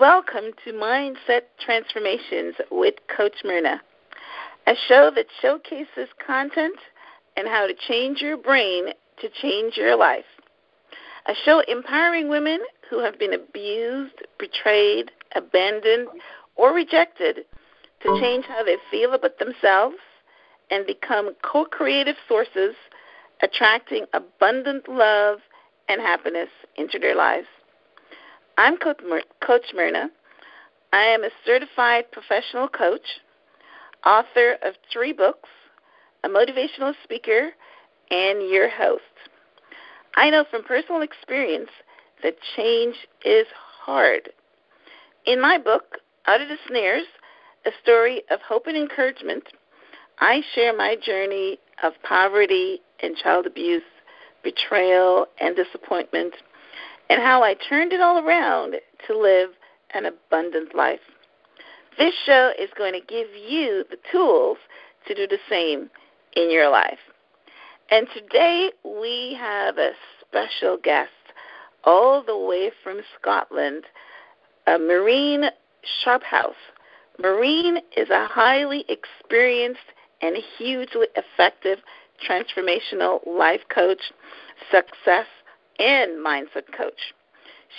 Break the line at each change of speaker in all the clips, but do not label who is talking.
Welcome to Mindset Transformations with Coach Myrna, a show that showcases content and how to change your brain to change your life. A show empowering women who have been abused, betrayed, abandoned, or rejected to change how they feel about themselves and become co creative sources, attracting abundant love and happiness into their lives. I'm Coach Myrna. I am a certified professional coach, author of three books, a motivational speaker, and your host. I know from personal experience that change is hard. In my book, Out of the Snares, a story of hope and encouragement, I share my journey of poverty and child abuse, betrayal and disappointment, and how I turned it all around to live an abundant life. This show is going to give you the tools to do the same in your life. And today we have a special guest all the way from Scotland, a Maureen Sharphouse. Maureen is a highly experienced and hugely effective transformational life coach, success, and mindset coach.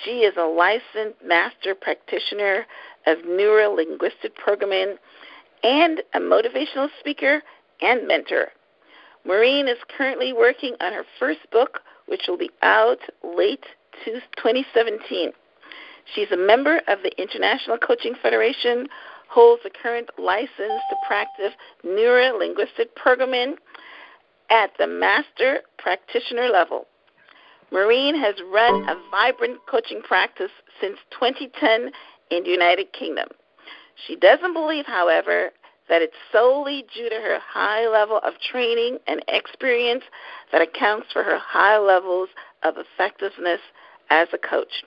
She is a licensed master practitioner of neuro linguistic programming and a motivational speaker and mentor. Maureen is currently working on her first book, which will be out late 2017. She's a member of the International Coaching Federation, holds a current license to practice neuro linguistic programming at the master practitioner level. Maureen has run a vibrant coaching practice since 2010 in the United Kingdom. She doesn't believe, however, that it's solely due to her high level of training and experience that accounts for her high levels of effectiveness as a coach.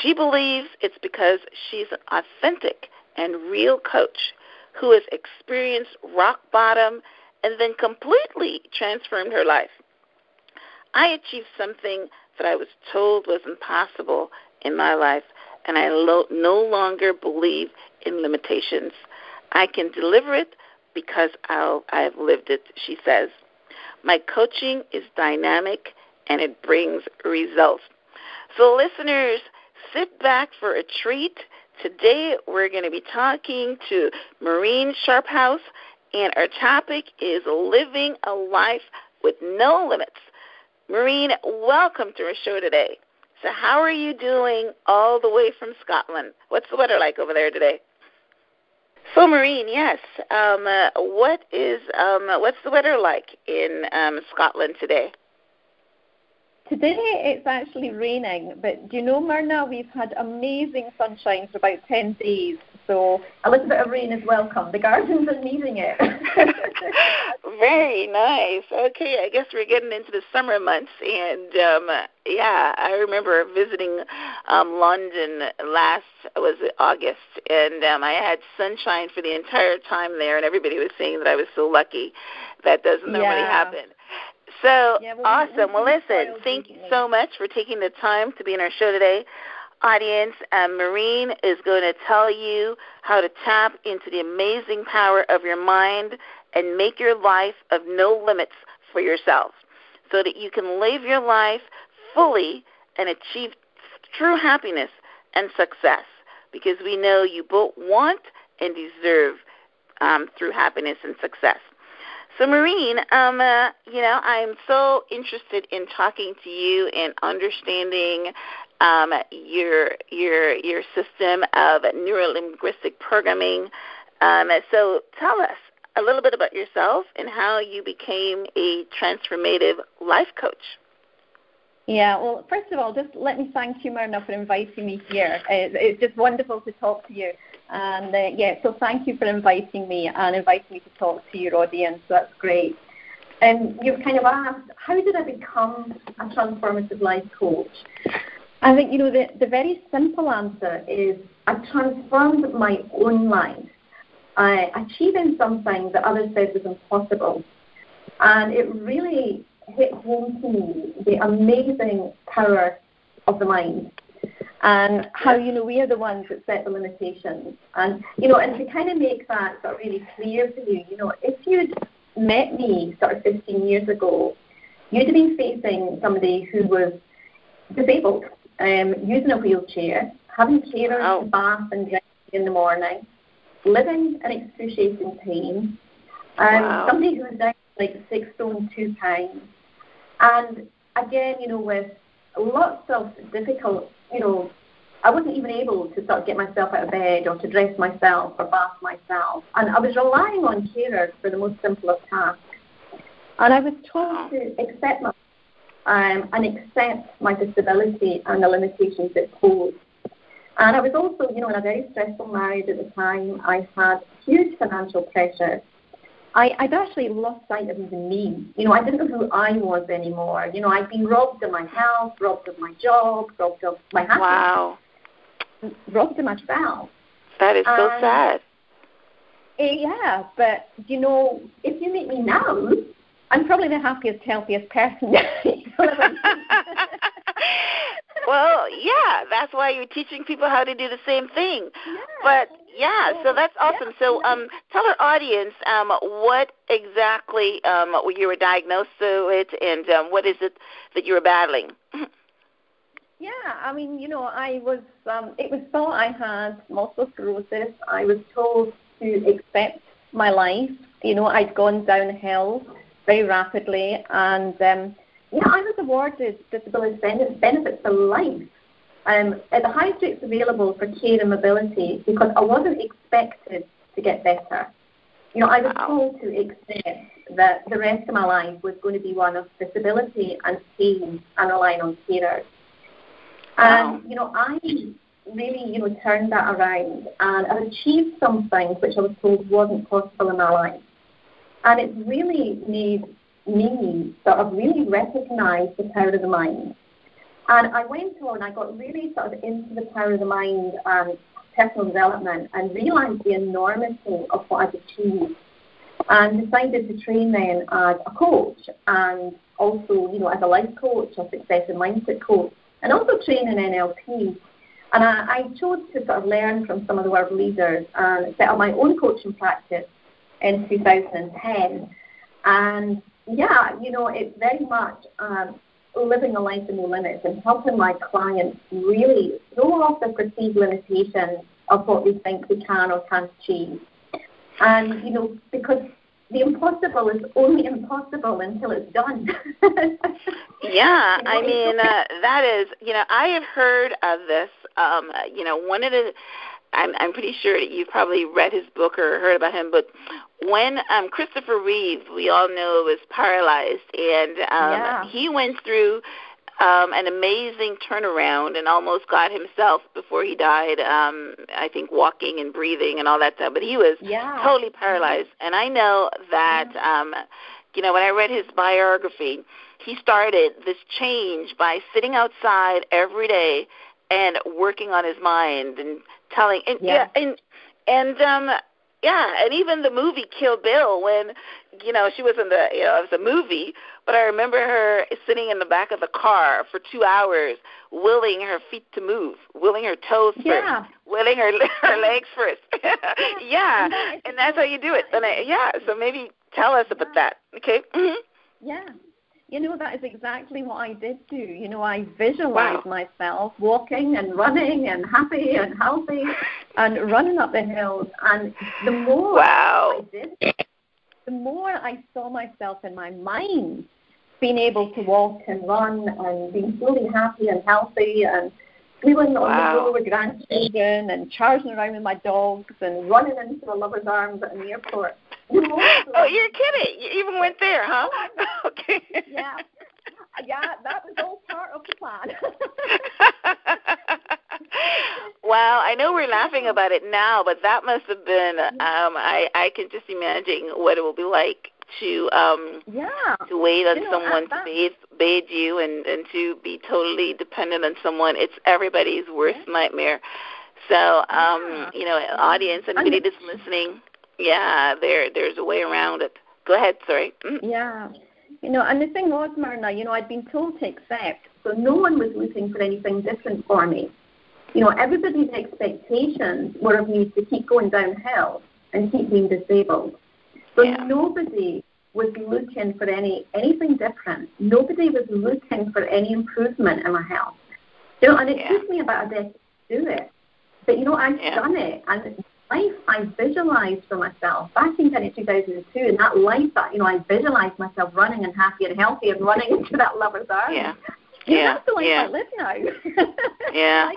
She believes it's because she's an authentic and real coach who has experienced rock bottom and then completely transformed her life. I achieved something that I was told was impossible in my life, and I lo- no longer believe in limitations. I can deliver it because I'll, I've lived it, she says. My coaching is dynamic and it brings results. So, listeners, sit back for a treat. Today, we're going to be talking to Maureen Sharphouse, and our topic is living a life with no limits. Maureen, welcome to our show today. So, how are you doing all the way from Scotland? What's the weather like over there today? So, Maureen, yes. Um, uh, what is um, what's the weather like in um, Scotland today?
Today it's actually raining, but do you know, Myrna, we've had amazing sunshine for about 10 days. So a little bit of rain is welcome. The gardens are needing it.
Very nice. Okay, I guess we're getting into the summer months, and um, yeah, I remember visiting um, London last was it August, and um, I had sunshine for the entire time there, and everybody was saying that I was so lucky. That doesn't normally
yeah.
happen. So
yeah, well,
awesome.
We,
well, listen, thank you so much for taking the time to be in our show today audience, um, Maureen is going to tell you how to tap into the amazing power of your mind and make your life of no limits for yourself so that you can live your life fully and achieve true happiness and success because we know you both want and deserve um, through happiness and success. So, Maureen, um, uh, you know, I'm so interested in talking to you and understanding um, your your your system of neurolinguistic programming. Um, so, tell us a little bit about yourself and how you became a transformative life coach.
Yeah, well, first of all, just let me thank you, Myrna, for inviting me here. It's, it's just wonderful to talk to you. And uh, yeah, so thank you for inviting me and inviting me to talk to your audience. That's great. And you've kind of asked, how did I become a transformative life coach? I think, you know, the, the very simple answer is I transformed my own life, uh, achieving something that others said was impossible. And it really hit home to me the amazing power of the mind and how you know we are the ones that set the limitations. And you know, and to kind of make that sort of really clear for you, you know, if you'd met me sort of 15 years ago, you'd have been facing somebody who was disabled, um, using a wheelchair, having carers oh. to bath and dress in the morning, living in excruciating pain, um, wow. somebody who was down like six stone two pounds, and again, you know, with lots of difficult, you know, I wasn't even able to sort of get myself out of bed or to dress myself or bath myself. And I was relying on carers for the most simple of tasks. And I was told to accept my um, and accept my disability and the limitations it posed. And I was also, you know, in a very stressful marriage at the time. I had huge financial pressure I, I'd actually lost sight of even me. You know, I didn't know who I was anymore. You know, I'd been robbed of my health, robbed of my job, robbed of my happiness.
Wow.
Robbed of myself.
That is so sad.
Eh, yeah, but you know, if you meet me now, I'm probably the happiest, healthiest person.
well, yeah, that's why you're teaching people how to do the same thing.
Yeah.
But yeah, so that's awesome. So um, tell our audience um, what exactly um, you were diagnosed with and um, what is it that you were battling?
yeah, I mean, you know, I was, um, it was thought I had multiple sclerosis. I was told to accept my life. You know, I'd gone downhill very rapidly and, um, yeah, I was awarded disability benefits for life um, at the highest rates available for care and mobility because I wasn't expected to get better. You know, I was told to accept that the rest of my life was going to be one of disability and pain and relying on carers. And, you know, I really, you know, turned that around and I achieved something which I was told wasn't possible in my life. And it's really made me sort of really recognise the power of the mind and I went on, I got really sort of into the power of the mind and personal development and realised the enormity of what I'd achieved and decided to train then as a coach and also, you know, as a life coach or success and mindset coach and also train in NLP. And I, I chose to sort of learn from some of the world leaders and set up my own coaching practice in 2010. And yeah, you know, it's very much um, living a life in the limits and helping my clients really throw off the perceived limitations of what they think they can or can't achieve. And, you know, because the impossible is only impossible until it's done.
yeah, I mean, uh, that is, you know, I have heard of this. Um, you know, one of the I'm, I'm pretty sure that you've probably read his book or heard about him, but when um, Christopher Reeve, we all know, was paralyzed, and um,
yeah.
he went through um, an amazing turnaround and almost got himself before he died. Um, I think walking and breathing and all that stuff, but he was
yeah.
totally paralyzed. And I know that, yeah. um, you know, when I read his biography, he started this change by sitting outside every day and working on his mind and telling and yeah, yeah and and um yeah, and even the movie Kill Bill when you know she was in the you know it was a movie, but I remember her sitting in the back of the car for two hours, willing her feet to move, willing her toes
yeah.
first, willing her her legs first. yeah, and that's how you do it. And I, yeah, so maybe tell us about that, okay?
Mm-hmm. Yeah, you know, that is exactly what I did do. You know, I visualized wow. myself walking and running and happy and healthy and running up the hills. And the more
wow.
I did, the more I saw myself in my mind being able to walk and run and being fully happy and healthy and squealing wow. on the floor with grandchildren and charging around with my dogs and running into a lover's arms at an airport
oh, you're kidding. You even went there, huh?
okay. Yeah. Yeah, that was all part of the plan.
well, I know we're laughing about it now, but that must have been um I I can just imagine what it will be like to um
yeah
to wait on
you know,
someone to bathe bathe you and and to be totally dependent on someone it's everybody's worst yeah. nightmare so um yeah. you know audience anybody that's listening yeah, there there's a way around it. Go ahead, sorry.
Mm. Yeah. You know, and the thing was, Myrna, you know, I'd been told to accept, so no one was looking for anything different for me. you know, everybody's expectations were of me to keep going downhill and keep being disabled. So yeah. nobody was looking for any anything different. Nobody was looking for any improvement in my health. You know, and it yeah. took me about a decade to do it. But you know, I've yeah. done it, and life I visualized for myself back in kind of 2002, and that life that you know I visualized myself running and happy and healthy and running into that lover's arms.
Yeah. Yeah,
that's the life
yeah.
I live now.
yeah.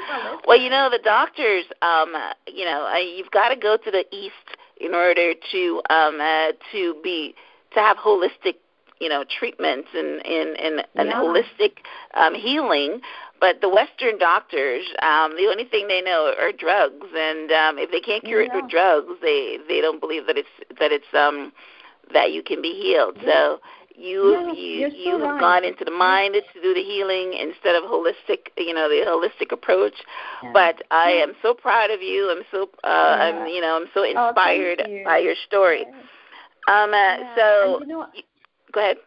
Well, you know, the doctors, um, you know, uh, you've got to go to the east in order to um, uh, to be to have holistic you know treatments and and and, and yeah. holistic um, healing. But the Western doctors, um, the only thing they know are drugs, and um, if they can't cure yeah. it with drugs, they they don't believe that it's that it's um that you can be healed. Yeah. So you
yeah,
you
so
you have
right.
gone into the mind to do the healing instead of holistic you know the holistic approach yeah. but i am so proud of you i'm so uh yeah. i'm you know i'm so
oh,
inspired
oh, you.
by your story um uh, so
you know
go ahead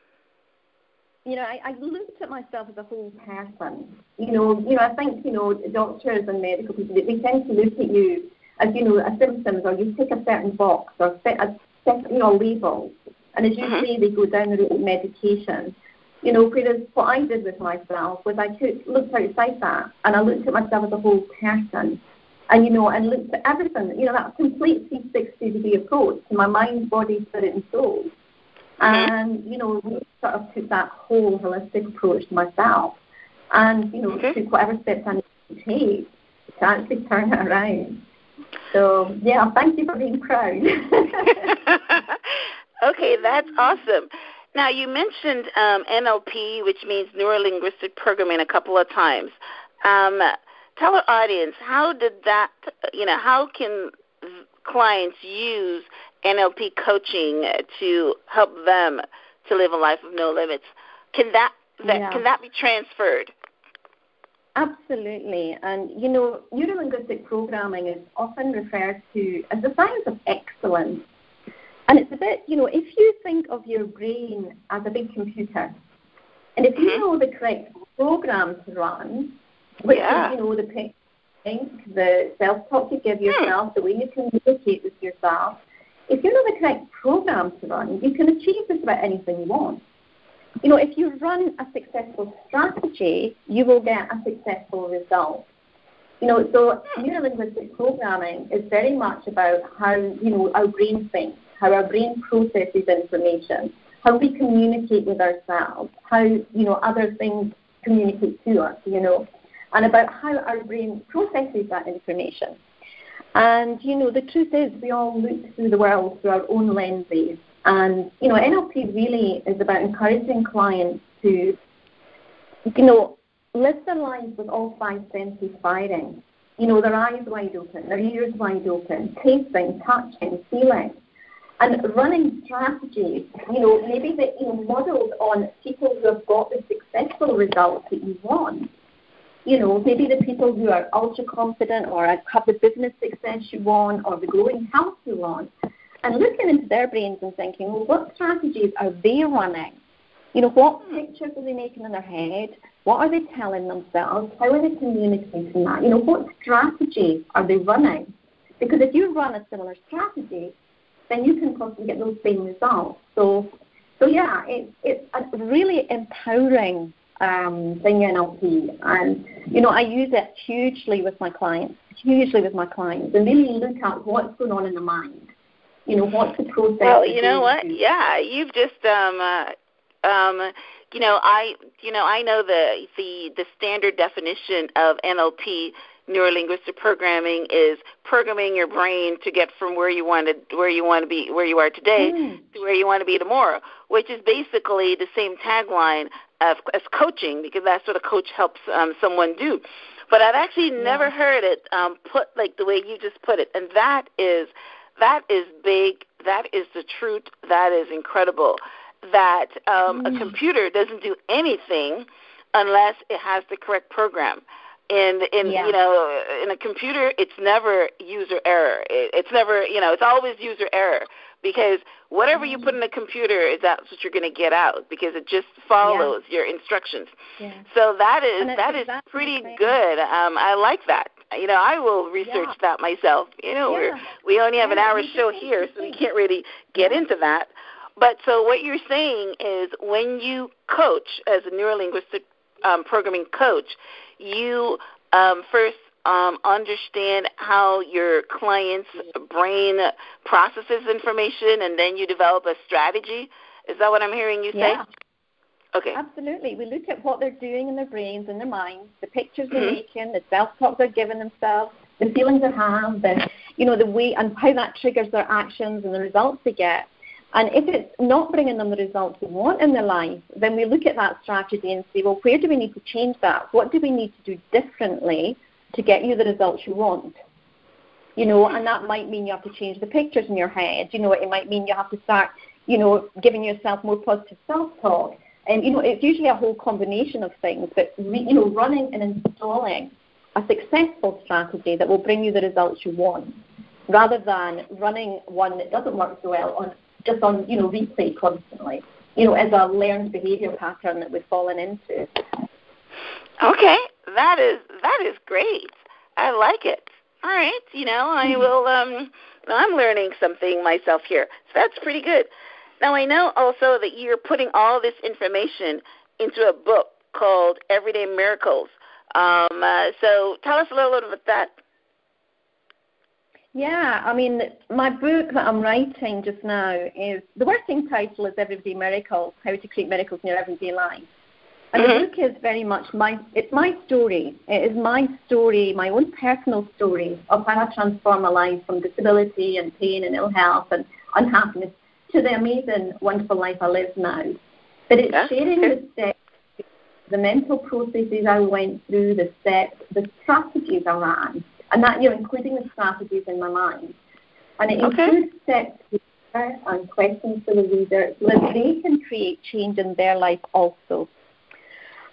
you know, I, I looked at myself as a whole person. You know, you know, I think you know, doctors and medical people they, tend to look at you as you know a symptoms, or you tick a certain box, or set a set, you know, label. And as you mm-hmm. say, they go down the route of medication. You know, whereas what I did with myself was I took, looked outside that and I looked at myself as a whole person. And, you know, and looked at everything, you know, that complete 360 degree approach to my mind, body, spirit, and soul. Mm-hmm. And, you know, we sort of took that whole holistic approach myself and, you know, mm-hmm. took whatever steps I needed to take to actually turn it around. So, yeah, thank you for being proud.
Okay, that's awesome. Now, you mentioned um, NLP, which means neuro linguistic programming, a couple of times. Um, tell our audience how did that, you know, how can clients use NLP coaching to help them to live a life of no limits? Can that, that yeah. can that be transferred?
Absolutely. And, you know, neurolinguistic programming is often referred to as the science of excellence. And it's a bit, you know, if you think of your brain as a big computer, and if you mm-hmm. know the correct program to run, which yeah. is, you know, the think, the self-talk you give hmm. yourself, the way you communicate with yourself, if you know the correct program to run, you can achieve just about anything you want. You know, if you run a successful strategy, you will get a successful result. You know, so hmm. neurolinguistic programming is very much about how, you know, our brain thinks how our brain processes information, how we communicate with ourselves, how you know other things communicate to us, you know, and about how our brain processes that information. And you know, the truth is, we all look through the world through our own lenses, and you know, NLP really is about encouraging clients to, you know, live their lives with all five senses firing. You know, their eyes wide open, their ears wide open, tasting, touching, feeling and running strategies, you know, maybe that you know modeled on people who have got the successful results that you want. You know, maybe the people who are ultra confident or have the business success you want or the growing health you want, and looking into their brains and thinking, well, what strategies are they running? You know, what pictures are they making in their head? What are they telling themselves? How are they communicating that? You know, what strategies are they running? Because if you run a similar strategy, then you can possibly get those same results. So, so yeah, it, it's a really empowering um, thing in NLP, and you know I use it hugely with my clients, hugely with my clients, and really look at what's going on in the mind. You know, what's the process?
Well, you know what? Yeah, you've just um, uh, um, you know, I you know I know the the the standard definition of NLP neurolinguistic programming is programming your brain to get from where you want to where you want to be where you are today mm. to where you want to be tomorrow, which is basically the same tagline of, as coaching because that's what a coach helps um, someone do. But I've actually yeah. never heard it um, put like the way you just put it, and that is that is big. That is the truth. That is incredible. That um, mm. a computer doesn't do anything unless it has the correct program and in yeah. you know in a computer it's never user error it, it's never you know it's always user error because whatever you put in a computer is that's what you're going to get out because it just follows yeah. your instructions
yeah.
so that is that is pretty good um i like that You know, I will research
Yeah.
that myself. You know, we're we only have an hour show here, so we can't really get into that. But so what you're saying is when you coach as a neurolinguistic um, programming coach, you um, first um, understand how your client's brain processes information, and then you develop a strategy. Is that what I'm hearing you say?
Yeah.
Okay.
Absolutely. We look at what they're doing in their brains, and their minds, the pictures they're making, the self-talk they're giving themselves, the feelings they have, the you know the way and how that triggers their actions and the results they get. And if it's not bringing them the results they want in their life, then we look at that strategy and say, well, where do we need to change that? What do we need to do differently to get you the results you want? You know, and that might mean you have to change the pictures in your head. You know, it might mean you have to start, you know, giving yourself more positive self-talk. And you know, it's usually a whole combination of things. But you know, running and installing a successful strategy that will bring you the results you want, rather than running one that doesn't work so well on just on you know replay constantly. You know, as a learned behaviour pattern that we've fallen into.
Okay, that is that is great. I like it. All right, you know, I will. Um, I'm learning something myself here, so that's pretty good. Now I know also that you're putting all this information into a book called Everyday Miracles. Um, uh, so tell us a little bit about that.
Yeah, I mean, my book that I'm writing just now is the working title is Everyday Miracles: How to Create Miracles in Your Everyday Life. And
Mhm.
the book is very much my it's my story. It is my story, my own personal story of how I transformed my life from disability and pain and ill health and unhappiness to the amazing, wonderful life I live now. But it's
Yeah,
sharing the steps, the mental processes I went through, the steps, the strategies I ran, and that you know, including the strategies in my mind. And it
Okay.
includes steps for the reader and questions for the reader so that they can create change in their life also.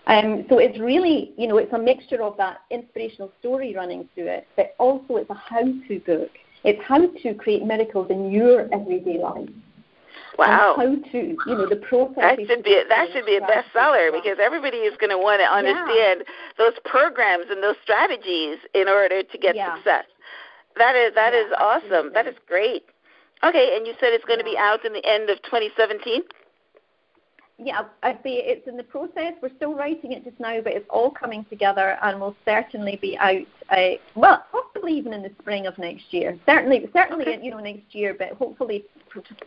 Um, so it's really, you know, it's a mixture of that inspirational story running through it, but also it's a how-to book. It's how to create miracles in your everyday life.
Wow.
How to, you know, the process.
That should be that should be a bestseller because everybody is going to want to understand those programs and those strategies in order to get
Yeah.
success. That is that
Yeah,
is awesome.
absolutely.
That is great. Okay, and you said it's going to be out in the end of 2017.
Yeah, I'd say it's in the process. We're still writing it just now, but it's all coming together and will certainly be out. Uh, well, possibly even in the spring of next year. Certainly, certainly,
Okay.
you know, next year, but hopefully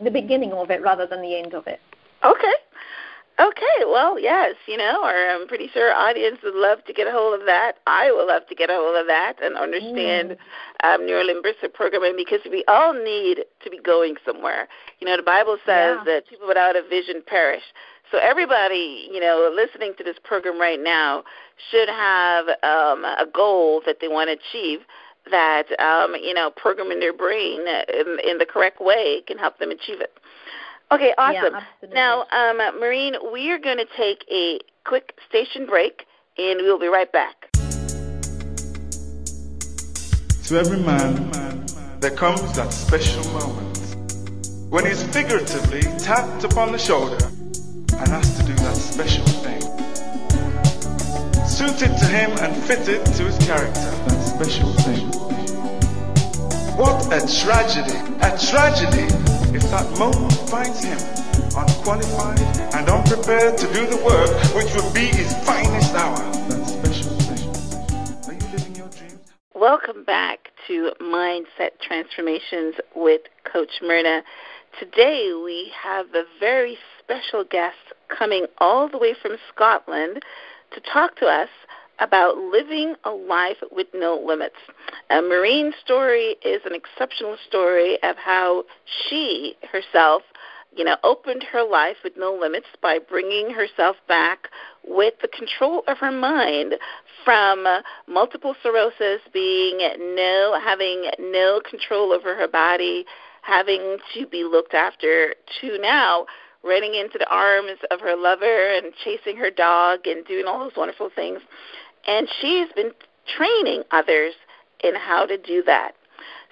the beginning of it rather than the end of it.
Okay. Okay, well, yes, you know, or I'm pretty sure our audience would love to get a hold of that. I would love to get a hold of that and understand um, neurolinguistic programming because we all need to be going somewhere. You know, the Bible says
Yeah.
that people without a vision perish. So everybody, you know, listening to this program right now should have um, a goal that they want to achieve that, um, you know, programming their brain in, in the correct way can help them achieve it. Okay, awesome.
Yeah.
Now, um, Maureen, we are going to take a quick station break, and we will be right back.
To every man, there comes that special moment when he's figuratively tapped upon the shoulder and asked to do that special thing. Suited to him and fitted to his character, that special thing. What a tragedy, a tragedy if that moment finds him unqualified and unprepared to do the work which would be his finest hour. That special thing. Are you living your dreams?
Welcome back to Mindset Transformations with Coach Myrna. Today we have a very special guest coming all the way from Scotland to talk to us about living a life with no limits. And Maureen's story is an exceptional story of how she herself, you know, opened her life with no limits by bringing herself back with the control of her mind from multiple sclerosis, being no having no control over her body, having to be looked after, to now running into the arms of her lover and chasing her dog and doing all those wonderful things. And she's been training others in how to do that.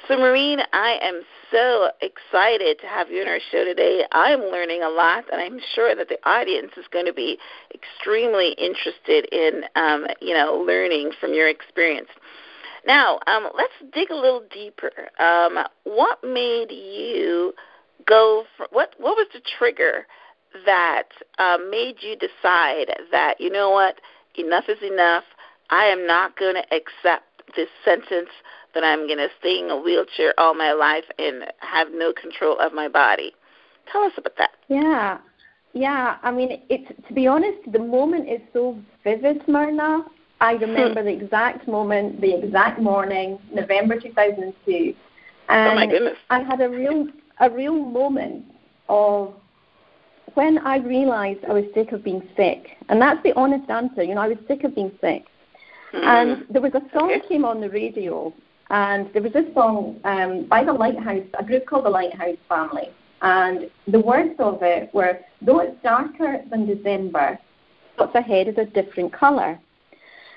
So, Maureen, I am so excited to have you on our show today. I'm learning a lot, and I'm sure that the audience is going to be extremely interested in, um, you know, learning from your experience. Now, um, let's dig a little deeper. Um, what made you go? For, what What was the trigger that uh, made you decide that you know what, enough is enough? I am not going to accept this sentence that I'm going to stay in a wheelchair all my life and have no control of my body. Tell us about that.
Yeah. Yeah, I mean, it's to be honest, the moment is so vivid, Myrna. I remember the exact moment, the exact morning, November 2002. And
oh my goodness!
I had a real, a real moment of when I realized I was sick of being sick, and that's the honest answer. You know, I was sick of being sick. Mm-hmm. And there was a song
okay.
came on the radio, and there was this song um, by the Lighthouse, a group called the Lighthouse Family, and the words of it were, "Though it's darker than December, what's ahead is a different colour."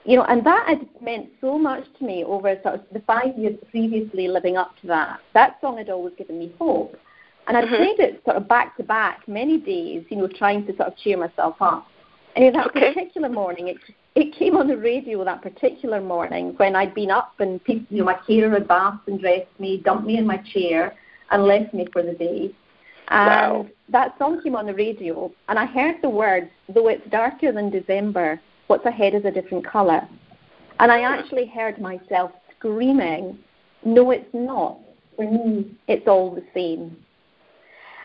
You know, and that had meant so much to me over sort of the five years previously living up to that. That song had always given me hope. And I mm-hmm. played it sort of back to back many days, you know, trying to sort of cheer myself up. And in that
okay.
particular morning, it it came on the radio that particular morning when I'd been up and people, you know my carer had bathed and dressed me, dumped me in my chair, and left me for the day. And
wow.
that song came on the radio, and I heard the words, "Though it's darker than December, what's ahead is a different color. And I actually heard myself screaming, "No, it's not. For me, it's all the same."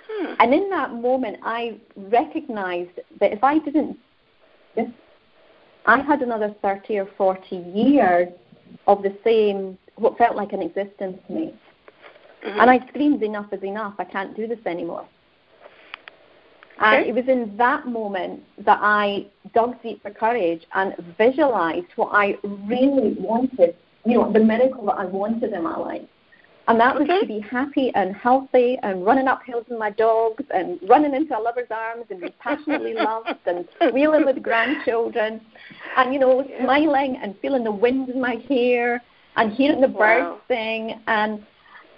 Hmm.
And in that moment, I recognized that if I didn't, if I had another 30 or 40 years of the same, what felt like an existence to me.
Mm-hmm.
And I screamed, enough is enough, I can't do this anymore.
Okay.
It was in that moment that I dug deep for courage and visualized what I really wanted, you know, the miracle that I wanted in my life. And that was
okay.
to be happy and healthy and running up hills with my dogs and running into a lover's arms and being passionately loved and squealing with grandchildren and, you know, smiling and feeling the wind in my hair and hearing the birds
wow.
sing and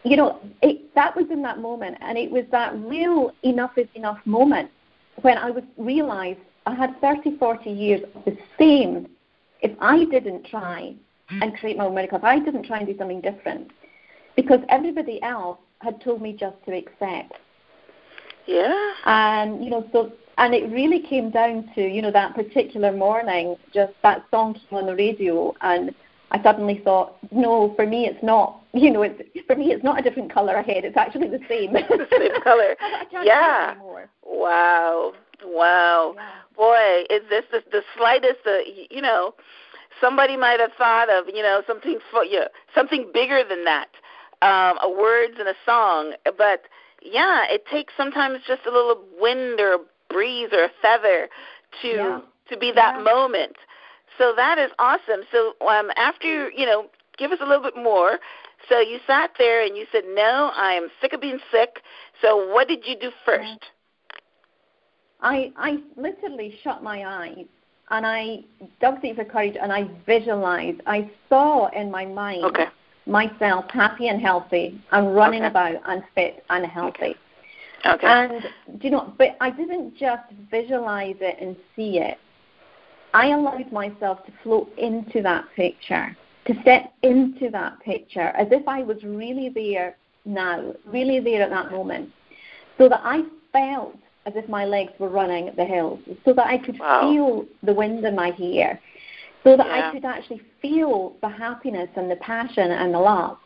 you know, it, that was in that moment, and it was that real enough is enough moment when I was realized I had 30, 40 years of the same. If I didn't try hmm. and create my own miracle, if I didn't try and do something different, because everybody else had told me just to accept.
Yeah.
And you know, so and it really came down to you know that particular morning, just that song came on the radio, and I suddenly thought, no, for me it's not. You know, it's for me it's not a different color ahead. It's actually the same.
the same color.
yeah.
Wow. Wow.
Yeah.
Boy, is this the, the slightest? Uh, you know, somebody might have thought of you know something for you, know, something bigger than that, um, a words and a song. But yeah, it takes sometimes just a little wind or a breeze or a feather to
yeah.
to be that
yeah.
moment. So that is awesome. So um, after you know, give us a little bit more. So you sat there and you said, "No, I am sick of being sick." So what did you do first?
I I literally shut my eyes and I dug deep for courage and I visualized. I saw in my mind
okay.
myself happy and healthy and running
Okay.
about and fit and healthy.
Okay.
And do you know? But I didn't just visualize it and see it. I allowed myself to float into that picture, to step into that picture as if I was really there now, really there at that moment, so that I felt as if my legs were running the hills, so that I could
Wow.
feel the wind in my hair, so that
Yeah.
I could actually feel the happiness and the passion and the love.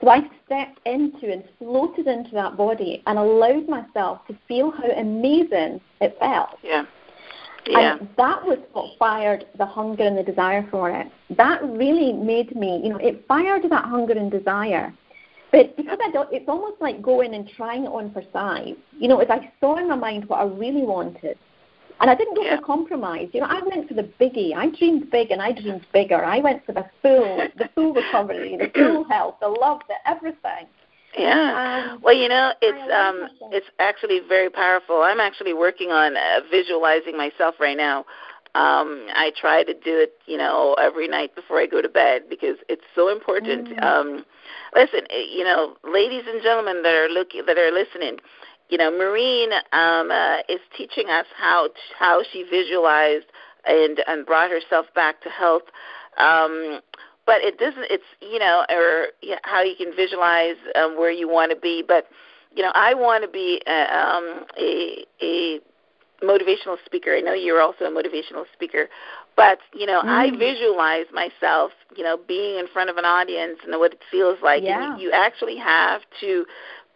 So I stepped into and floated into that body and allowed myself to feel how amazing it felt.
yeah. Yeah.
And that was what fired the hunger and the desire for it. That really made me, you know, it fired that hunger and desire. But because I don't, it's almost like going and trying it on for size. You know, as I saw in my mind what I really wanted. And I didn't go
Yeah.
for compromise. You know, I went for the biggie. I dreamed big and I dreamed bigger. I went for the full, the full recovery, the full health, the love, the everything.
Yeah.
Um,
well, you know, it's um it's actually very powerful. I'm actually working on uh, visualizing myself right now. Um I try to do it, you know, every night before I go to bed because it's so important.
Mm.
Um listen, eh, you know, ladies and gentlemen that are looking that are listening, you know, Maureen um uh, is teaching us how t- how she visualized and and brought herself back to health. Um but it doesn't. It's you know, or how you can visualize um, where you want to be. But you know, I want to be a, uh, um, a a motivational speaker. I know you're also a motivational speaker, but you know, mm. I visualize myself, you know, being in front of an audience and what it feels like.
Yeah.
And you, you actually have to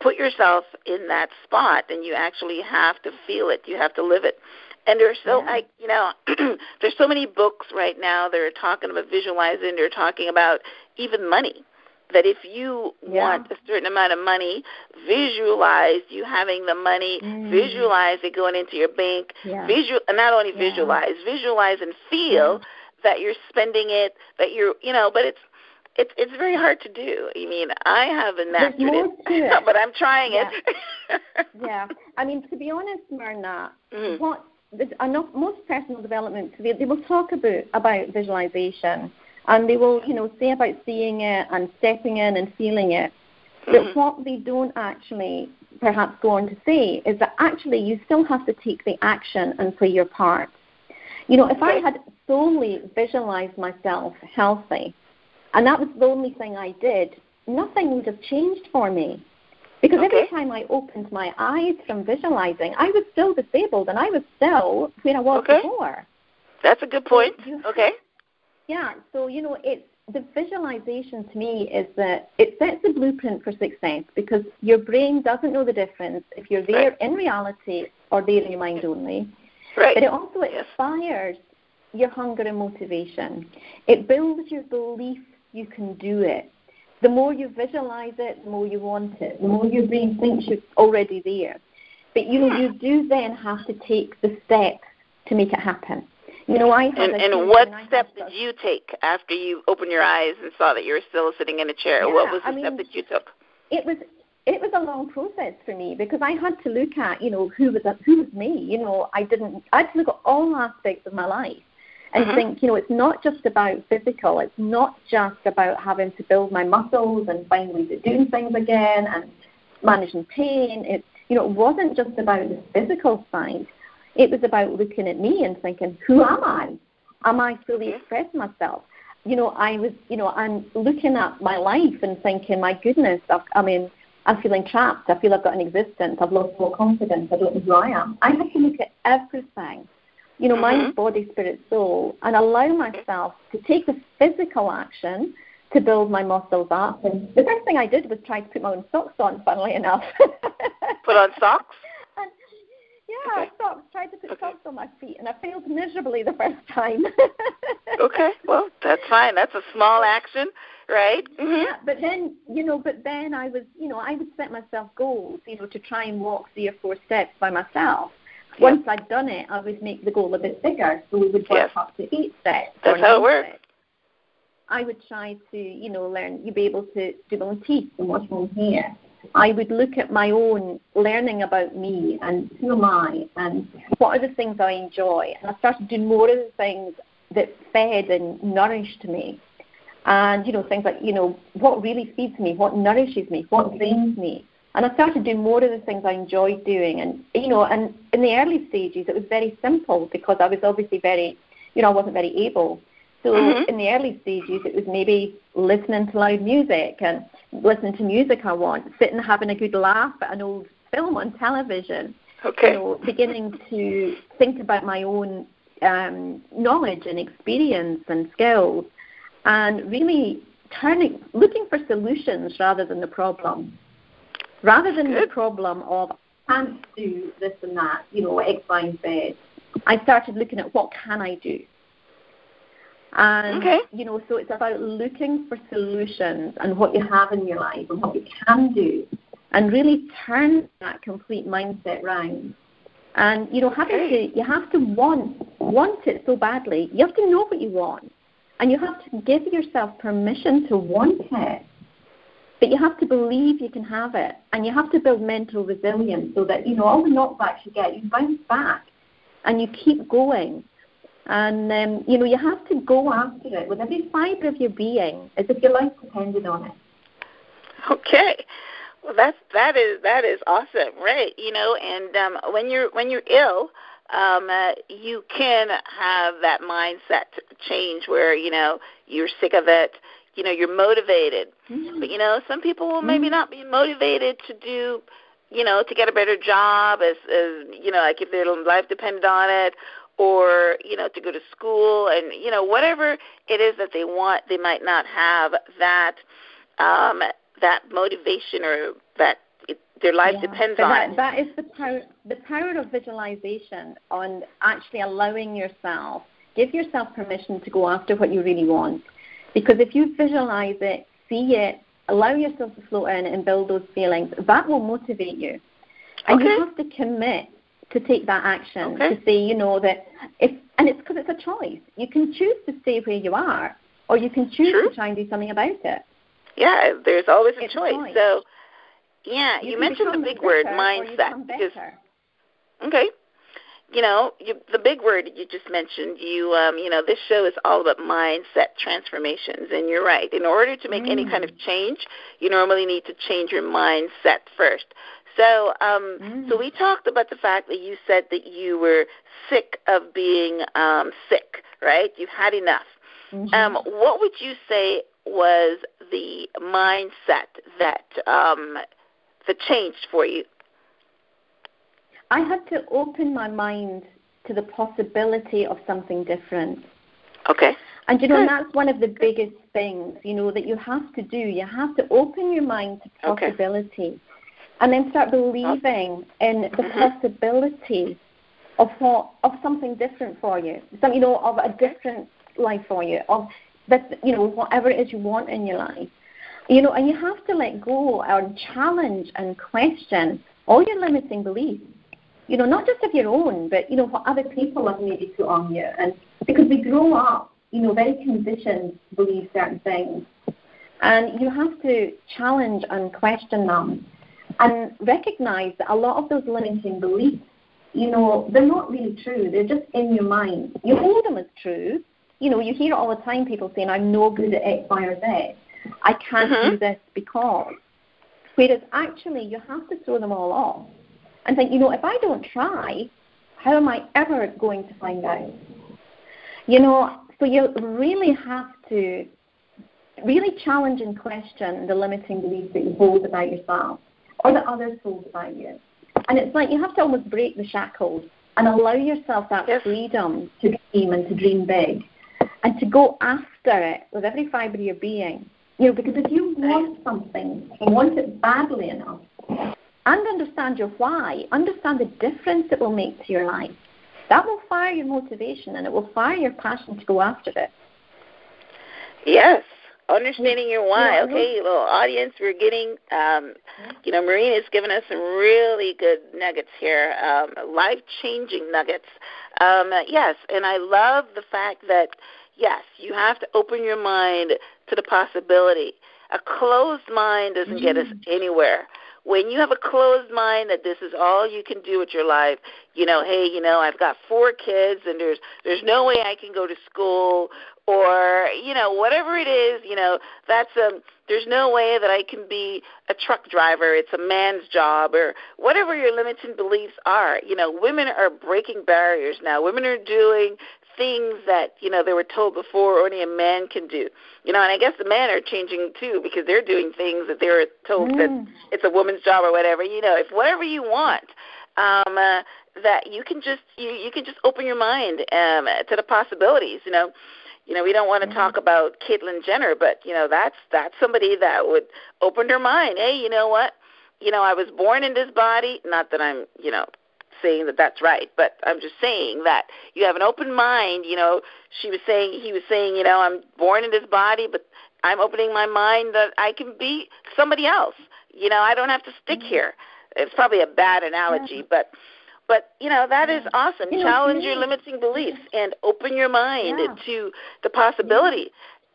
put yourself in that spot, and you actually have to feel it. You have to live it. And there's so yeah. like you know, there's so many books right now that are talking about visualizing. They're talking about even money that if you yeah. want a certain amount of money, visualize you having the money, mm. visualize it going into your bank,
yeah.
visual not only visualize, visualize and feel that you're spending it, that you're you know, but it's it's it's very hard to do. I mean, I haven't mastered
it,
it, but I'm trying
yeah.
it.
yeah, I mean, to be honest, Myrna,
mm-hmm.
what most personal development they, they will talk about about visualization and they will, you know, say about seeing it and stepping in and feeling it. But
mm-hmm.
what they don't actually perhaps go on to say is that actually you still have to take the action and play your part. You know, if I had solely visualized myself healthy, and that was the only thing I did, nothing would have changed for me. Because
okay.
every time I opened my eyes from visualizing, I was still disabled and I was still where I was
okay.
before.
That's a good point.
So
okay.
Yeah, so you know, it's the visualization to me is that it sets the blueprint for success because your brain doesn't know the difference if you're there
right.
in reality or there in your mind only.
Right.
But it also
yes.
inspires your hunger and motivation. It builds your belief you can do it. The more you visualize it, the more you want it. The more your brain thinks you're already there. But you know, you do then have to take the steps to make it happen. You know, I
and, and what step did you take after you opened your eyes and saw that you were still sitting in a chair?
Yeah,
what was the
I
step that you took?
It was it was a long process for me because I had to look at you know who was who was me. You know, I didn't. I had to look at all aspects of my life and
mm-hmm.
think you know it's not just about physical. It's not just about having to build my muscles and find ways of doing things again and managing pain. It you know it wasn't just about the physical side it was about looking at me and thinking, who am I? Am I fully expressing myself? You know, I was, you know, I'm looking at my life and thinking, my goodness, I've, I mean, I'm feeling trapped. I feel I've got an existence. I've lost all confidence. I don't know who I am. I had to look at everything, you know,
mm-hmm.
mind, body, spirit, soul, and allow myself to take the physical action to build my muscles up. And the first thing I did was try to put my own socks on, funnily enough.
put on socks?
Yeah,
okay.
socks. Tried to put
okay.
socks on my feet, and I failed miserably the first time.
okay, well, that's fine. That's a small action, right?
Mm-hmm. Yeah, but then you know, but then I was, you know, I would set myself goals, you know, to try and walk three or four steps by myself. Once I'd done it, I would make the goal a bit bigger, so we would work
yes.
up to eight steps.
That's how it works.
I would try to, you know, learn. You'd be able to do my own teeth and wash my own hair I would look at my own learning about me and who am I and what are the things I enjoy. And I started doing more of the things that fed and nourished me. And, you know, things like, you know, what really feeds me, what nourishes me, what drains me. And I started doing more of the things I enjoyed doing. And, you know, and in the early stages, it was very simple because I was obviously very, you know, I wasn't very able. So
mm-hmm.
in the early stages, it was maybe listening to loud music and listening to music I want, sitting having a good laugh at an old film on television.
Okay.
You know, beginning to think about my own um, knowledge and experience and skills, and really turning, looking for solutions rather than the problem. Rather than the problem of I can't do this and that, you know, X, Y, and Z. I started looking at what can I do and
okay.
you know, so it's about looking for solutions and what you have in your life and what you can do, and really turn that complete mindset round. And you know, having
okay.
to you have to want want it so badly. You have to know what you want, and you have to give yourself permission to want it. But you have to believe you can have it, and you have to build mental resilience so that you know all the knockbacks you get, you bounce back, and you keep going and um, you know, you have to go after it with every fibre of your being, as if your life depended on it.
Okay. Well, that's that is that is awesome, right? You know, and um, when you're when you're ill, um, uh, you can have that mindset change where you know you're sick of it, you know you're motivated. Mm-hmm. But you know, some people will maybe mm-hmm. not be motivated to do you know, to get a better job as, as you know, like if their life depended on it, or you know, to go to school, and you know, whatever it is that they want, they might not have that um, that motivation or that it, their life yeah. depends
but
on
that, That is the power, the power of visualization on actually allowing yourself, give yourself permission to go after what you really want. Because if you visualize it, see it, allow yourself to float in and build those feelings, that will motivate you. And
okay.
you have to commit to take that action
okay.
to say, you know, that if and it's because it's a choice. You can choose to stay where you are, or you can choose
True.
to try and do something about it.
Yeah, there's always a choice.
choice.
So, yeah,
you,
you mentioned the big word mindset.
Because,
okay, you know, you, the big word you just mentioned, you um, you know, this show is all about mindset transformations, and you're right. In order to make mm. any kind of change, you normally need to change your mindset first. So, um, mm. so we talked about the fact that you said that you were sick of being um, sick, right? You've had enough.
Mm-hmm.
Um, what would you say was the mindset that um, that changed for you?
I had to open my mind to the possibility of something different.
Okay.
And you know, and that's one of the biggest things, you know, that you have to do. You have to open your mind to possibility. Okay. And then start believing in the
mm-hmm.
possibility of what of something different for you. Some you know, of a different life for you, of that you know, whatever it is you want in your life. You know, and you have to let go and challenge and question all your limiting beliefs you know, not just of your own, but, you know, what other people have maybe put on you. And because we grow up, you know, very conditioned to believe certain things. And you have to challenge and question them and recognize that a lot of those limiting beliefs, you know, they're not really true. They're just in your mind. You hold them as true. You know, you hear it all the time people saying, I'm no good at X, Y, or Z. I can't
mm-hmm.
do this because. Whereas actually, you have to throw them all off and think, you know, if I don't try, how am I ever going to find out? You know, so you really have to really challenge and question the limiting beliefs that you hold about yourself or that others hold about you. And it's like you have to almost break the shackles and allow yourself that
yes.
freedom to dream and to dream big and to go after it with every fibre of your being. You know, because if you want something, you want it badly enough, and understand your why, understand the difference it will make to your life. That will fire your motivation and it will fire your passion to go after it.
Yes, understanding your why. Okay, little audience, we're getting, um, you know, Maureen has given us some really good nuggets here, um, life changing nuggets. Um, yes, and I love the fact that, yes, you have to open your mind to the possibility. A closed mind doesn't mm. get us mm. anywhere when you have a closed mind that this is all you can do with your life, you know, hey, you know, I've got four kids and there's there's no way I can go to school or you know whatever it is, you know, that's um there's no way that I can be a truck driver. It's a man's job or whatever your limiting beliefs are. You know, women are breaking barriers now. Women are doing things that you know they were told before only a man can do. You know, and I guess the men are changing too because they're doing things that they were told mm. that it's a woman's job or whatever. You know, if whatever you want, um, uh, that you can just you you can just open your mind um, to the possibilities. You know. You know, we don't want to mm talk about Caitlyn Jenner, but you know, that's that's somebody that would open her mind. Hey, you know what? You know, I was born in this body. Not that I'm, you know, saying that that's right, but I'm just saying that you have an open mind. You know, she was saying, he was saying, you know, I'm born in this body, but I'm opening my mind that I can be somebody else. You know, I don't have to stick mm-hmm. here. It's probably a bad analogy, yeah. but but you know that is awesome.
You
Challenge
know,
your limiting beliefs and open your mind
yeah.
to the possibility.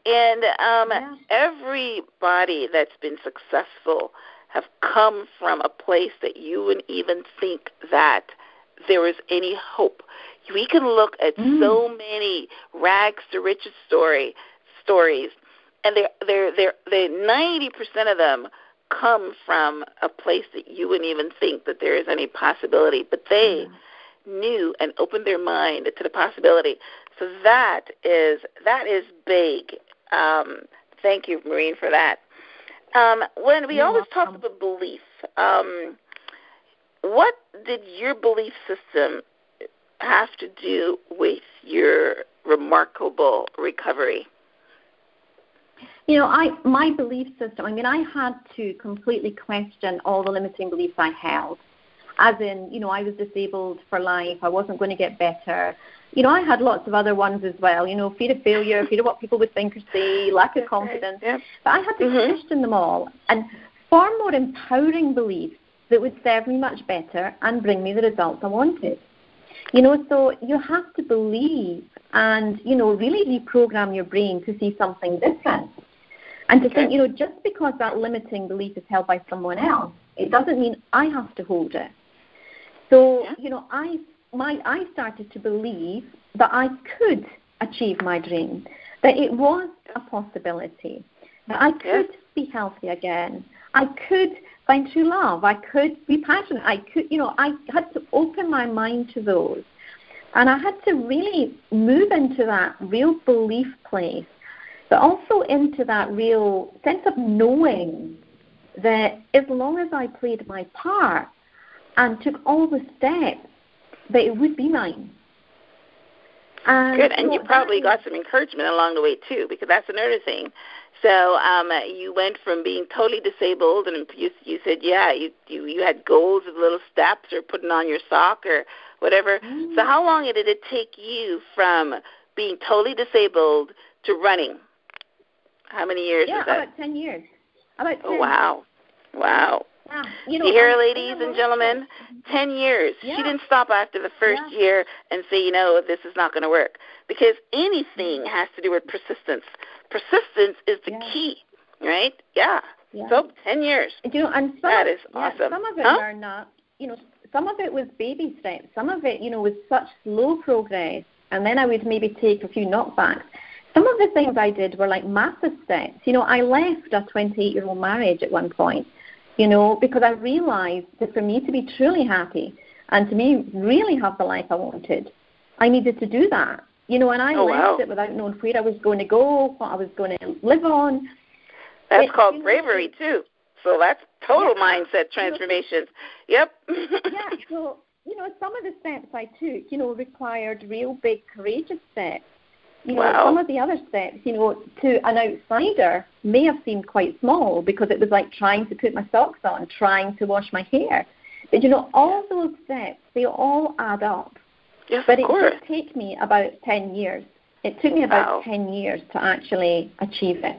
And um,
yeah.
everybody that's been successful have come from a place that you wouldn't even think that there is any hope. We can look at
mm.
so many rags to riches story stories, and they're they're they're they ninety percent of them come from a place that you wouldn't even think that there is any possibility, but they mm. knew and opened their mind to the possibility. So that is that is big. Um, Thank you, Maureen, for that. Um, when we You're always welcome. talk about belief, um, what did your belief system have to do with your remarkable recovery?
You know, I my belief system. I mean, I had to completely question all the limiting beliefs I held. As in, you know, I was disabled for life. I wasn't going to get better. You know, I had lots of other ones as well. You know, fear of failure, fear of what people would think or say, lack of confidence. Yep. But I had to mm-hmm. question them all and far more empowering beliefs that would serve me much better and bring me the results I wanted. You know, so you have to believe and, you know, really reprogram your brain to see something different. And to think, you know, just because that limiting belief is held by someone else, it doesn't mean I have to hold it. So, yeah. you know, I my I started to believe that I could achieve my dream, that it was a possibility, that I could yeah. be healthy again, I could find true love, I could be passionate, I could, you know, I had to open my mind to those. And I had to really move into that real belief place but also into that real sense of knowing that as long as I played my part and took all the steps, that it would be mine.
And Good, and you probably got some encouragement along the way too, because that's another thing. So um, you went from being totally disabled, and you, you said, yeah, you, you you had goals of little steps or putting on your sock or whatever. Mm-hmm. So how long did it take you from being totally disabled to running? How many years
yeah,
is that?
about 10 years. About 10.
Oh, wow. Wow.
Yeah. You, know,
you hear, ladies and gentlemen? Mhm. Ten years. Yeah. She didn't stop after the first yeah. year and say, you know, this is not going to work. Because anything mm-hmm. has to do with persistence. Persistence is the yeah. key, right? Yeah. yeah. So ten years.
You know, and some
that
is
awesome.
some of it
huh?
are not. You know, some of it was baby steps. Some of it, you know, was such slow progress, and then I would maybe take a few knockbacks some of the things I did were like massive steps. You know, I left a 28 year old marriage at one point, you know, because I realized that for me to be truly happy and to me really have the life I wanted, I needed to do that. You know, and I
oh,
left
wow.
it without knowing where I was going to go, what I was going to live on.
That's it, called bravery too. So that's total yeah. mindset transformation. Yep.
yeah. So you know, some of the steps I took, you know, required real big courageous steps you know,
wow.
some of the other steps, you know, to an outsider may have seemed quite small because it was like trying to put my socks on, trying to wash my hair. But you know, all those steps, they all add up.
Yes,
but
it
course. did take me about 10 years. It took me about
wow.
10 years to actually achieve it.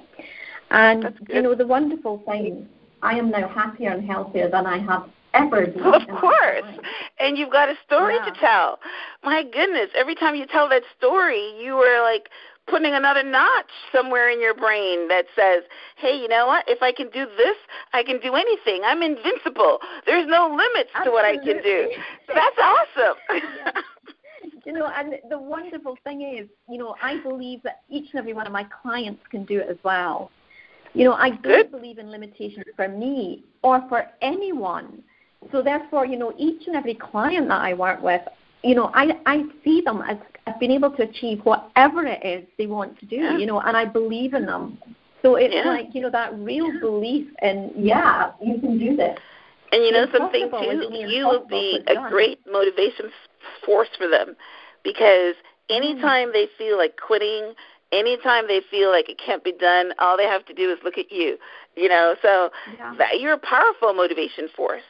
And, you know, the wonderful thing, I am now happier and healthier than I have ever
Of course. And you've got a story yeah. to tell. My goodness, every time you tell that story, you are like putting another notch somewhere in your brain that says, "Hey, you know what? If I can do this, I can do anything. I'm invincible. There's no limits
Absolutely.
to what I can do." That's awesome.
yeah. You know, and the wonderful thing is, you know, I believe that each and every one of my clients can do it as well. You know, I don't
Good.
believe in limitations for me or for anyone so therefore, you know, each and every client that I work with, you know, I I see them as, as being able to achieve whatever it is they want to do, yeah. you know, and I believe in them. So it's
yeah.
like, you know, that real belief in yeah, you can do this.
And you know something too, you will be a great motivation force for them because anytime mm. they feel like quitting, anytime they feel like it can't be done, all they have to do is look at you. You know, so yeah. that, you're a powerful motivation force.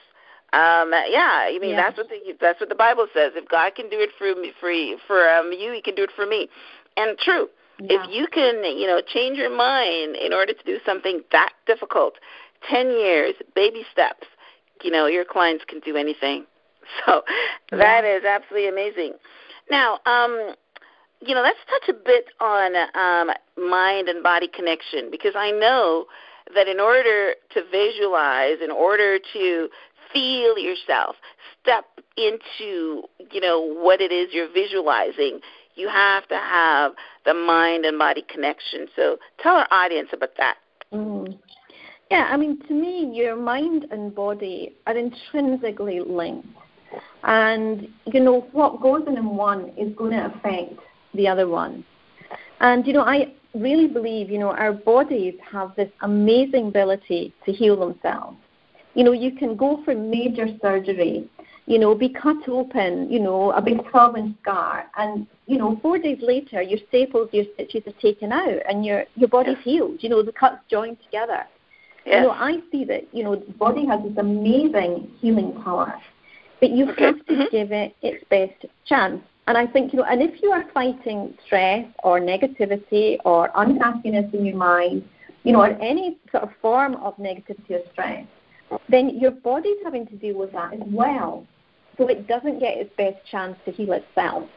Um, yeah, I mean yeah. that's what the that's what the Bible says. If God can do it for me, for for um, you, He can do it for me. And true, yeah. if you can, you know, change your mind in order to do something that difficult, ten years, baby steps, you know, your clients can do anything. So yeah. that is absolutely amazing. Now, um, you know, let's touch a bit on um, mind and body connection because I know that in order to visualize, in order to feel yourself, step into, you know, what it is you're visualizing. You have to have the mind and body connection. So tell our audience about that.
Mm. Yeah, I mean, to me, your mind and body are intrinsically linked. And, you know, what goes in in one is going to affect the other one. And, you know, I really believe, you know, our bodies have this amazing ability to heal themselves. You know, you can go for major surgery, you know, be cut open, you know, a big 12 inch scar, and, you know, four days later, your staples, your stitches are taken out, and your, your body's healed. You know, the cuts joined together. Yes. You know, I see that, you know, the body has this amazing healing power, but you okay. have to mm-hmm. give it its best chance. And I think, you know, and if you are fighting stress or negativity or unhappiness in your mind, you know, or any sort of form of negativity or stress, then your body's having to deal with that as well. So it doesn't get its best chance to heal itself.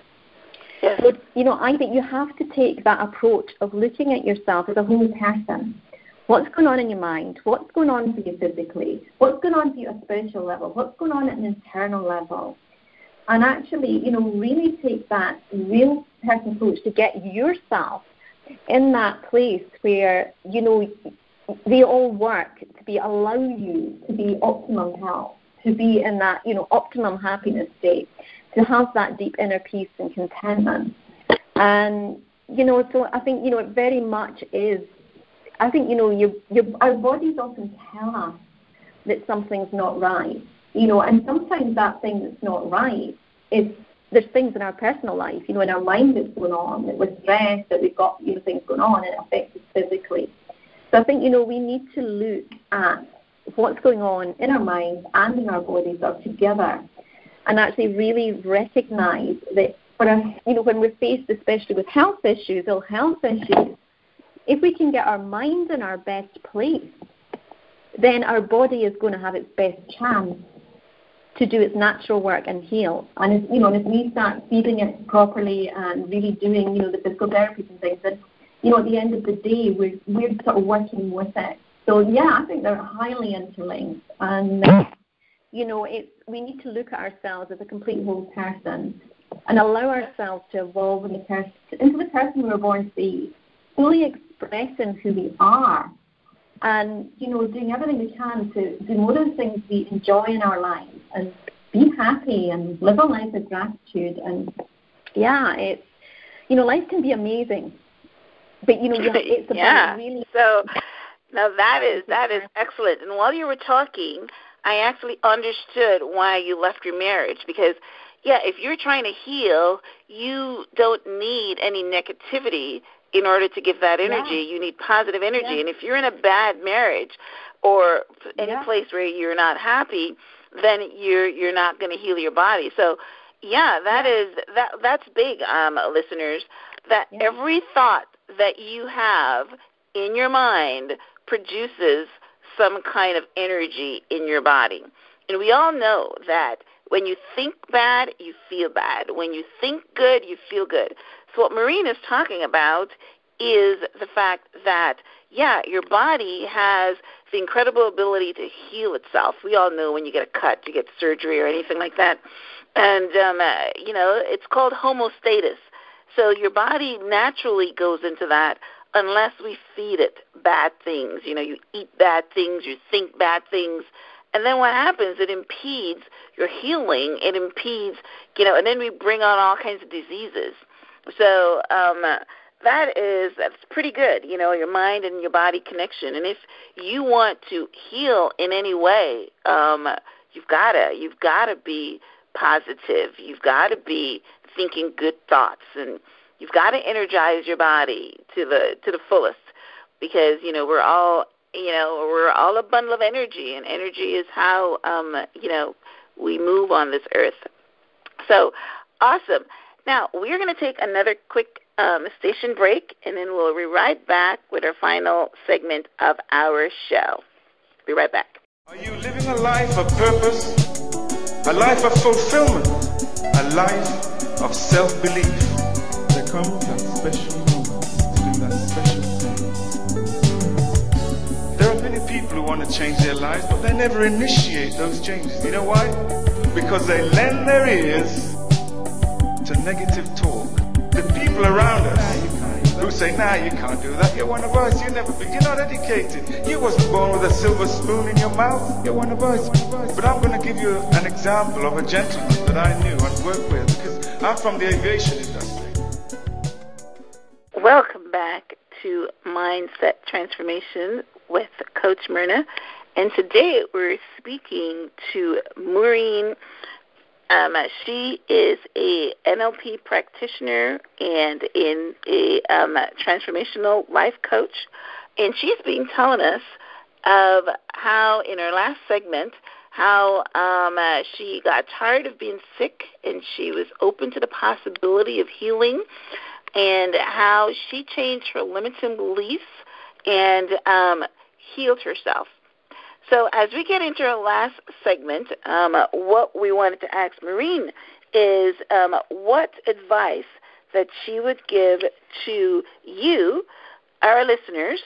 Yes. So, you know, I think you have to take that approach of looking at yourself as a whole person. What's going on in your mind? What's going on for you physically? What's going on for you at a spiritual level? What's going on at an internal level? And actually, you know, really take that real person approach to get yourself in that place where, you know, they all work to be allow you to be optimum health, to be in that, you know, optimum happiness state, to have that deep inner peace and contentment. And, you know, so I think, you know, it very much is I think you know your your our bodies often tell us that something's not right, you know, and sometimes that thing that's not right is there's things in our personal life, you know, in our mind that's going on, that we're stressed, that we've got you know things going on, and it affects us physically. So I think you know we need to look at what's going on in our minds and in our bodies are together, and actually really recognise that for us, you know, when we're faced especially with health issues, ill health issues, if we can get our mind in our best place, then our body is going to have its best chance to do its natural work and heal. And if, you know, if we start feeding it properly and really doing, you know, the physical therapies and things, then, you know, at the end of the day, we're we're sort of working with it. So yeah, I think they're highly interlinked, and you know, it's we need to look at ourselves as a complete whole person and allow ourselves to evolve in the person, into the person we were born to be, fully expressing who we are and, you know, doing everything we can to do more of the things we enjoy in our lives and be happy and live a life of gratitude. And, yeah, it's, you know, life can be amazing. But, you know, you, it's about
yeah.
really...
So, now that is, that is excellent. And while you were talking, I actually understood why you left your marriage because yeah, if you're trying to heal, you don't need any negativity in order to give that energy. Yeah. You need positive energy. Yeah. And if you're in a bad marriage or any yeah. place where you're not happy, then you're you're not going to heal your body. So, yeah, that is that that's big, um, listeners. That every thought that you have in your mind produces some kind of energy in your body. And we all know that when you think bad, you feel bad. When you think good, you feel good. So what Maureen is talking about is the fact that yeah, your body has the incredible ability to heal itself. We all know when you get a cut, you get surgery or anything like that, and um, uh, you know it's called homeostasis. So your body naturally goes into that unless we feed it bad things. You know, you eat bad things, you think bad things, and then what happens? It impedes your healing. It impedes, you know, and then we bring on all kinds of diseases. So um, that is that's pretty good. You know, your mind and your body connection. And if you want to heal in any way, um, you've gotta you've gotta be positive. You've got to be thinking good thoughts, and you've got to energize your body to the to the fullest. Because you know we're all you know we're all a bundle of energy, and energy is how um, you know we move on this earth. So awesome. Now, we're going to take another quick um, station break, and then we'll be right back with our final segment of our show. Be right back.
Are you living a life of purpose, a life of fulfillment, a life of self belief? There comes that special moment to do that special thing. There are many people who want to change their lives, but they never initiate those changes. You know why? Because they lend their ears to negative talk. The people around us who say, nah, you can't do that. You're one of us. You never be. You're not educated. You wasn't born with a silver spoon in your mouth. You're one of us. But I'm going to give you an example of a gentleman that I knew and worked with because I'm from the aviation industry.
Welcome back to Mindset Transformation with Coach Myrna. And today we're speaking to Maureen. Um, she is a NLP practitioner and in a um, transformational life coach. And she's been telling us of how, in her last segment, how um, uh, she got tired of being sick and she was open to the possibility of healing, and how she changed her limiting beliefs and um, healed herself. So, as we get into our last segment, um, what we wanted to ask Maureen is um, what advice that she would give to you, our listeners,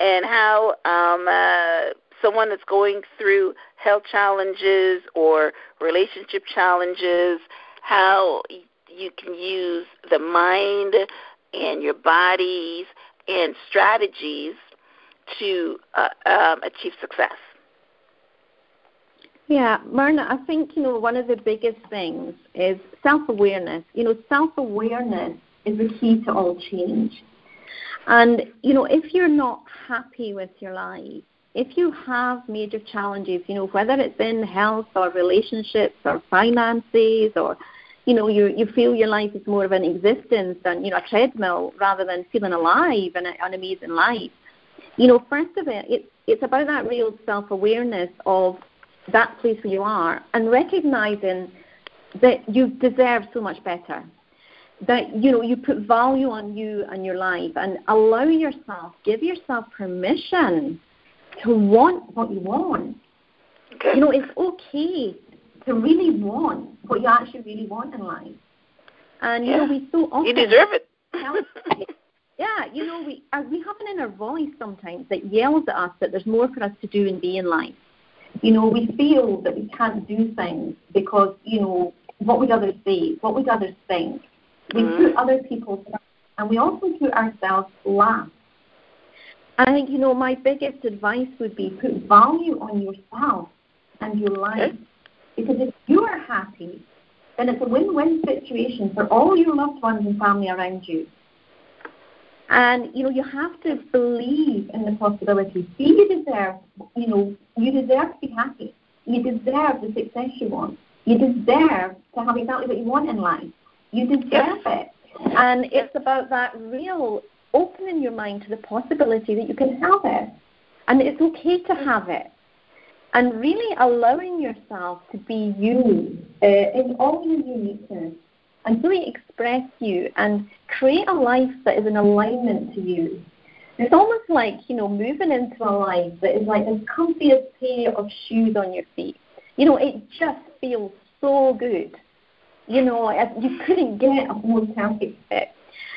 and how um, uh, someone that's going through health challenges or relationship challenges, how you can use the mind and your bodies and strategies to uh, um, achieve success.
Yeah, Myrna, I think, you know, one of the biggest things is self awareness. You know, self awareness is the key to all change. And, you know, if you're not happy with your life, if you have major challenges, you know, whether it's in health or relationships or finances or, you know, you, you feel your life is more of an existence than, you know, a treadmill rather than feeling alive and an amazing life, you know, first of it, it's, it's about that real self-awareness of that place where you are and recognizing that you deserve so much better. That you know you put value on you and your life and allow yourself give yourself permission to want what you want okay. you know it's okay to really want what you actually really want in life and yeah. you know we so often
you deserve it
yeah you know we uh, we have an inner voice sometimes that yells at us that there's more for us to do and be in life you know we feel that we can't do things because you know what would others say what would others think we mm-hmm. put other people and we also put ourselves last. I think, you know, my biggest advice would be put value on yourself and your life. Okay. Because if you are happy, then it's a win-win situation for all your loved ones and family around you. And, you know, you have to believe in the possibility. See you deserve, you know, you deserve to be happy. You deserve the success you want. You deserve to have exactly what you want in life. You deserve it. And it's about that real opening your mind to the possibility that you can have it. And it's okay to have it. And really allowing yourself to be you uh, in all your uniqueness and really express you and create a life that is in alignment to you. It's almost like, you know, moving into a life that is like the comfiest pair of shoes on your feet. You know, it just feels so good you know, you couldn't get a more perfect fit.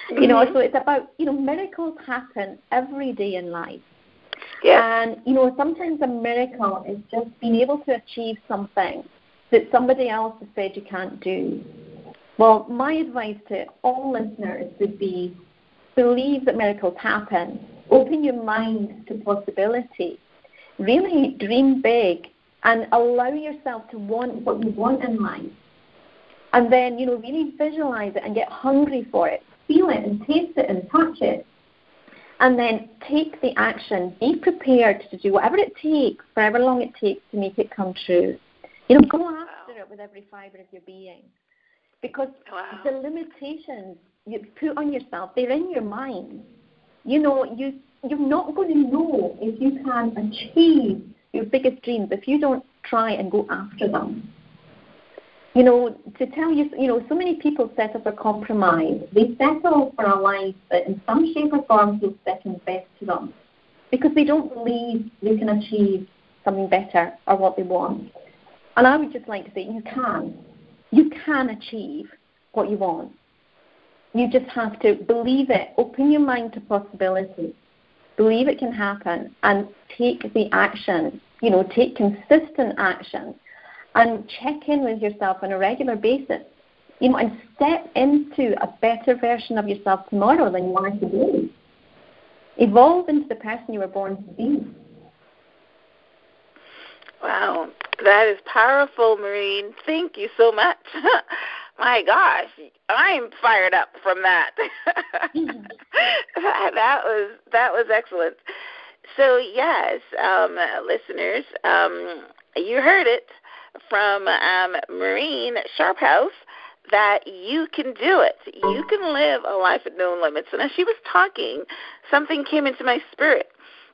You know, mm-hmm. so it's about, you know, miracles happen every day in life. Yeah. And, you know, sometimes a miracle is just being able to achieve something that somebody else has said you can't do. Well, my advice to all listeners would be believe that miracles happen. Open your mind to possibility. Really dream big and allow yourself to want what you want in life and then you know really visualize it and get hungry for it feel it and taste it and touch it. And then take the action. Be prepared to do whatever it takes for however long it takes to make it come true. You know go after it with every fiber of your being. Because wow. the limitations you put on yourself they're in your mind. You know you you're not going to know if you can achieve your biggest dreams if you don't try and go after them you know, to tell you, you know, so many people settle for compromise. They settle for a life that in some shape or form feels second best to them because they don't believe they can achieve something better or what they want. And I would just like to say you can. You can achieve what you want. You just have to believe it, open your mind to possibilities, believe it can happen, and take the action. You know, take consistent action and check in with yourself on a regular basis. You know, and step into a better version of yourself tomorrow than you are today. Evolve into the person you were born to be.
Wow, that is powerful, Maureen. Thank you so much. my gosh, I'm fired up from that. that was that was excellent. So yes, um, listeners, um, you heard it from um, Maureen Sharphouse that you can do it. You can live a life with no limits. And as she was talking, something came into my spirit.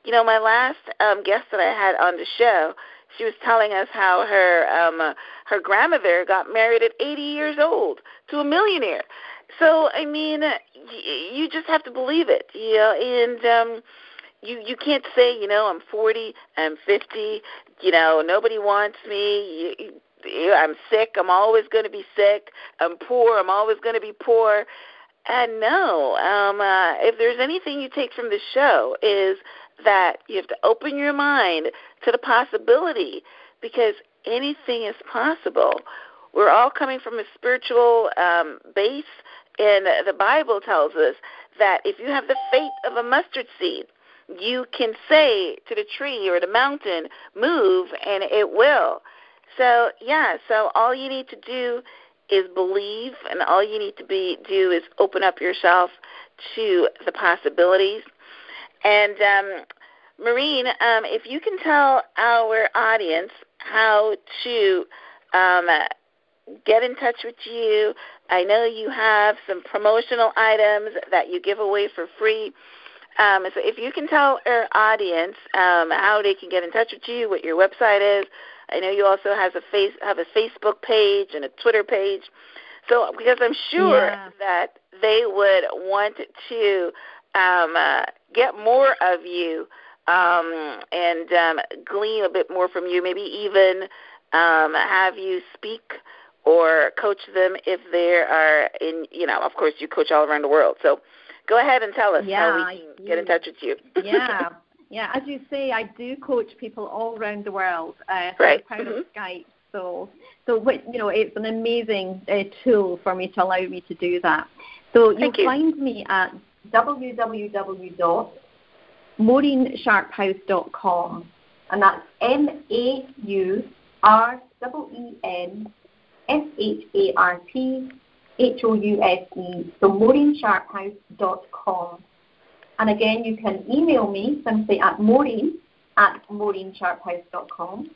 You know, my last um, guest that I had on the show, she was telling us how her um, her grandmother got married at 80 years old to a millionaire. So I mean, you just have to believe it, you know. And um, you you can't say, you know, I'm 40, I'm 50, you know, nobody wants me. You, you, I'm sick. I'm always going to be sick. I'm poor. I'm always going to be poor. And no, um, uh, if there's anything you take from the show is that you have to open your mind to the possibility because anything is possible. We're all coming from a spiritual um, base, and the Bible tells us that if you have the faith of a mustard seed, you can say to the tree or the mountain, move, and it will. So, yeah, so all you need to do is believe, and all you need to be do is open up yourself to the possibilities. And um, Maureen, um, if you can tell our audience how to um, get in touch with you, I know you have some promotional items that you give away for free. Um, so if you can tell our audience um, how they can get in touch with you, what your website is. I know you also has a face have a Facebook page and a Twitter page. So because I'm sure
Yeah.
that they would want to um, uh, get more of you um, and um, glean a bit more from you, maybe even um, have you speak or coach them if they are in, you know, of course you coach all around the world. So go ahead and tell us
Yeah,
how we can get in touch with you.
yeah, yeah. As you say, I do coach people all around the world. Uh,
Right.
through the power
Mhm.
of Skype. So, so what you know, it's an amazing uh, tool for me to allow me to do that. So you'll
you.
find me at www.maureenSharphouse.com, and that's M A U R E N S H A R P H O U S E. So MaureenSharphouse.com. And again, you can email me simply at maureen at maureensharphouse.com.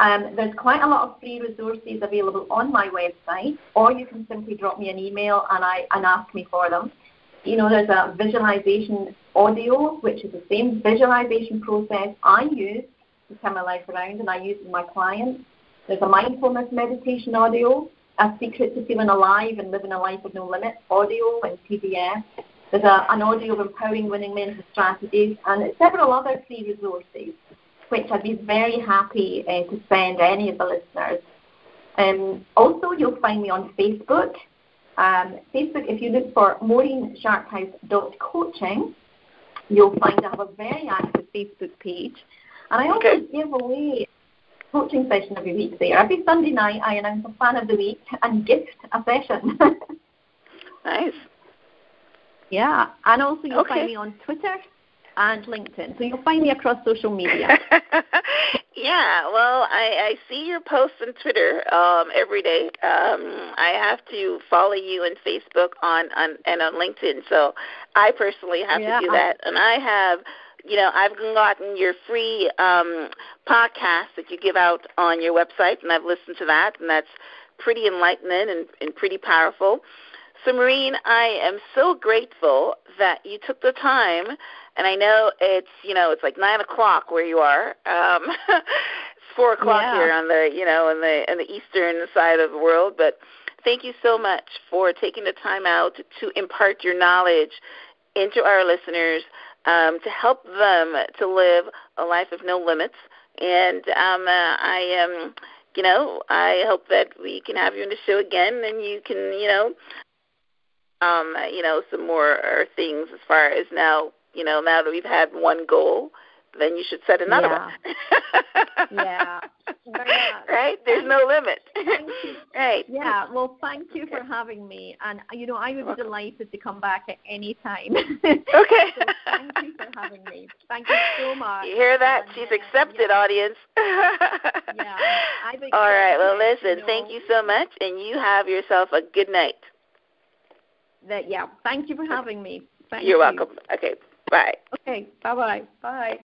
Um, there's quite a lot of free resources available on my website, or you can simply drop me an email and I and ask me for them. You know, there's a visualization audio, which is the same visualization process I use to turn my life around, and I use with my clients. There's a mindfulness meditation audio, a secret to feeling alive and living a life with no limits audio and PDF. There's a, an audio of empowering winning mental strategies and several other free resources, which I'd be very happy uh, to send any of the listeners. Um, also, you'll find me on Facebook. Um, Facebook, if you look for maureenSharphouse.coaching, you'll find I have a very active Facebook page. And I also
Okay.
give away coaching session every week there. Every Sunday night, I announce a fan of the week and gift a session.
Nice.
Yeah, and also you'll
Okay.
find me on Twitter and LinkedIn. So you'll find me across social media.
yeah, well, I, I see your posts on Twitter um, every day. Um, I have to follow you on Facebook on, on and on LinkedIn, so I personally have
Yeah.
to do that. And I have, you know, I've gotten your free um, podcast that you give out on your website, and I've listened to that, and that's pretty enlightening and, and pretty powerful. So, Maureen, I am so grateful that you took the time, and I know it's you know it's like nine o'clock where you are. Um, it's four o'clock
Yeah.
here on the you know in the in the eastern side of the world. But thank you so much for taking the time out to impart your knowledge into our listeners um, to help them to live a life of no limits. And um, uh, I am. you know, I hope that we can have you on the show again, and you can, you know, um, you know, some more uh, things as far as now, you know, now that we've had one goal, then you should set another
Yeah.
one.
Yeah.
Right? There's no limit.
Thank you.
Right.
Yeah. Well, thank you for having me, and you know I would be delighted to come back at any time.
Okay.
so thank you for having me. Thank you so much.
You hear that?
And,
She's
uh,
accepted,
yeah.
audience.
Yeah, I've
All right. Well, listen.
you
Thank you so much, and you have yourself a good night.
That yeah. Thank you for having me. Thank
You're
you.
welcome. Okay. Bye.
Okay. Bye bye. Bye.